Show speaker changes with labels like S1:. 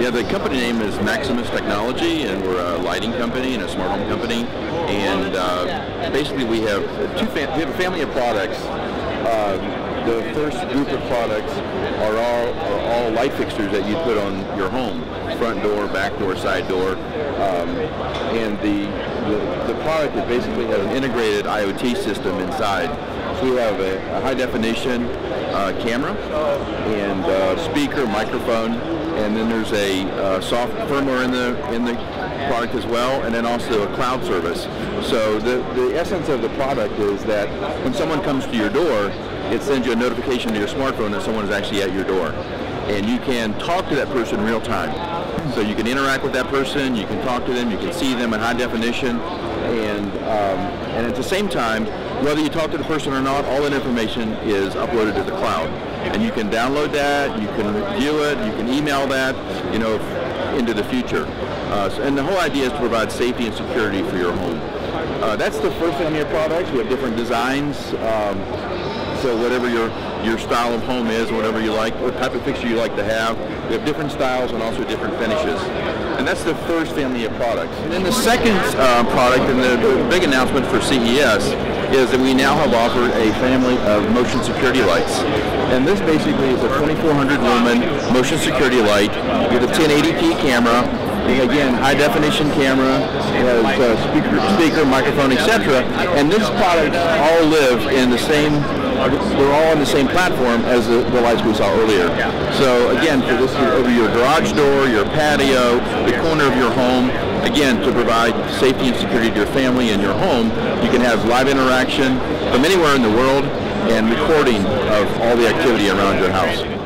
S1: Yeah, the company name is Maximus Technology, and we're a lighting company and a smart home company. And uh, basically, we have two. Fam- we have a family of products. Uh, the first group of products are all are all light fixtures that you put on your home, front door, back door, side door, um, and the, the the product that basically has an integrated IoT system inside. We have a, a high definition uh, camera and uh, speaker, microphone, and then there's a uh, soft firmware in the in the product as well, and then also a cloud service. So the, the essence of the product is that when someone comes to your door, it sends you a notification to your smartphone that someone is actually at your door. And you can talk to that person in real time. So you can interact with that person, you can talk to them, you can see them in high definition, and, um, at the same time, whether you talk to the person or not, all that information is uploaded to the cloud. And you can download that, you can view it, you can email that, you know, into the future. Uh, and the whole idea is to provide safety and security for your home. Uh, that's the first of products. We have different designs. Um, so whatever your your style of home is, whatever you like, what type of fixture you like to have, we have different styles and also different finishes. And that's the first family of products. And then the second uh, product and the, the big announcement for CES is that we now have offered a family of motion security lights. And this basically is a 2400 lumen motion security light with a 1080p camera again, high definition camera, has uh, speaker, speaker, microphone, etc. And this product all live in the same they're all on the same platform as the, the lights we saw earlier. So again, for this over your garage door, your patio, the corner of your home, again, to provide safety and security to your family and your home, you can have live interaction from anywhere in the world and recording of all the activity around your house.